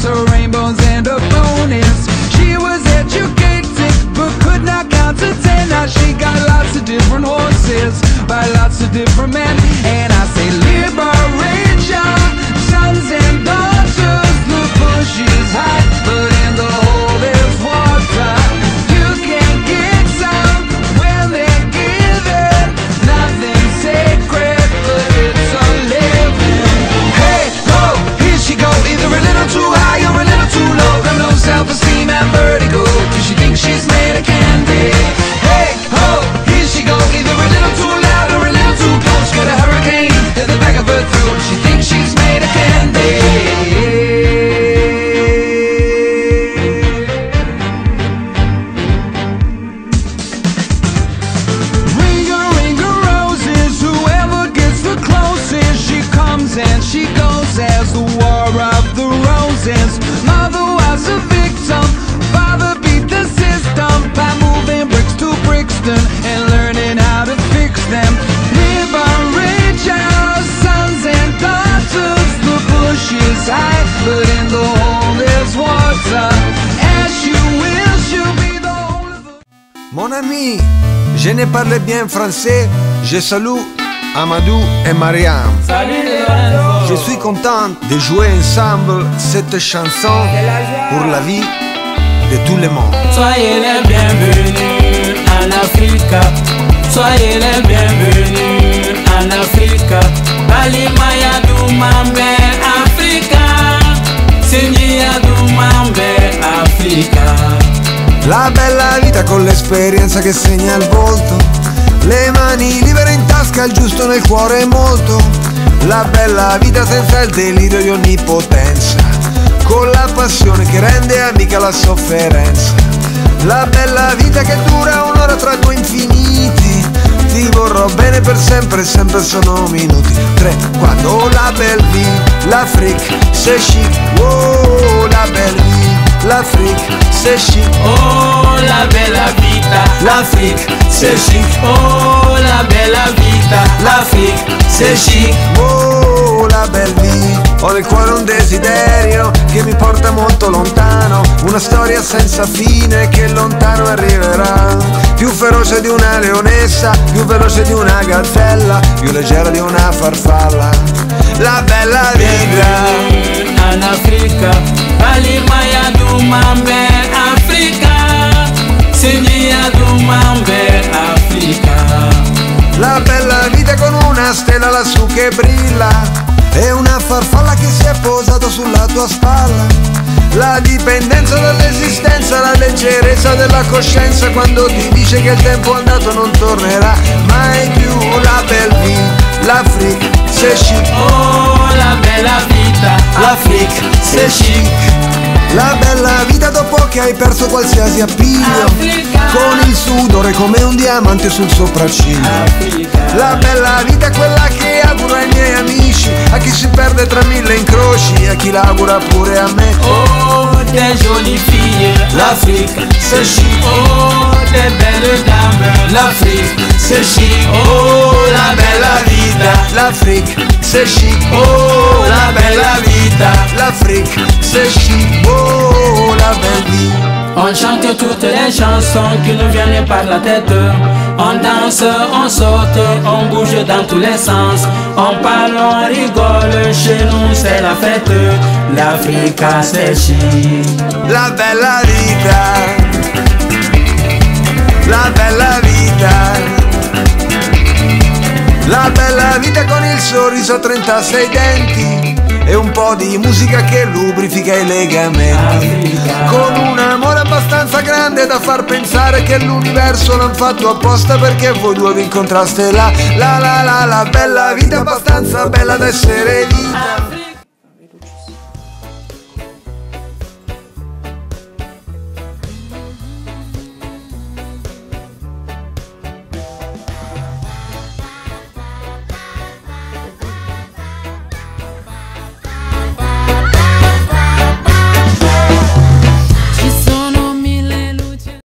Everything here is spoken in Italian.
so rain. Mon je ne parle bien français, je salue Amadou et Mariam. Je suis content de jouer ensemble cette chanson pour la vie de tout le monde. Soyez les bienvenus en Afrique. Soyez les bienvenus en La vita con l'esperienza che segna il volto le mani libere in tasca, il giusto nel cuore molto. La bella vita senza il delirio di onnipotenza. Con la passione che rende amica la sofferenza. La bella vita che dura un'ora tra due infiniti. Ti vorrò bene per sempre, sempre sono minuti. Tre, quando la belle vie, l'Afrique, c'est chic. Oh, la belle vie, l'Afrique, c'est chic. Oh, la bella vita, l'Afrique, c'est chic. Oh, la bella vita, l'Afrique, c'est chic. Oh, la belle vie. Ho nel cuore un desiderio che mi porta molto lontano. Una storia senza fine che lontano arriverà. Più feroce di una leonessa, più veloce di una gazzella, più leggera di una farfalla. La bella vita. En Africa, che brilla e una farfalla che si è posata sulla tua spalla. La dipendenza dall'esistenza, la leggerezza della coscienza quando ti dice che il tempo andato non tornerà mai più. La belle vie, l'Afrique, c'est chic. Oh, la bella vita, l'Afrique, c'est chic. La bella vita dopo che hai perso qualsiasi appiglio Africa. Con il sudore come un diamante sul sopracciglio Africa. La bella vita è quella che auguro ai miei amici A chi si perde tra mille incroci A chi l'augura pure a me Oh, des jolies filles, l'Afrique, c'est chic. Oh, des belles dames, l'Afrique, c'est chic. Oh, la bella vita, L'Afrique c'est chic oh, la bella vita. Chante les chansons qui nous viennent par la tête. On danse, on saute, on bouge dans tous les sens. On parle, on rigole, chez nous c'est la fête. L'Afrique c'est chic. La bella vita La bella vita La bella vita con il sorriso a 36 denti E un po' di musica che lubrifica i legamenti Africa. Con un amore abbastanza grande da far pensare che l'universo l'han fatto apposta perché voi due vi incontraste là. La la la la bella vita abbastanza bella da essere vita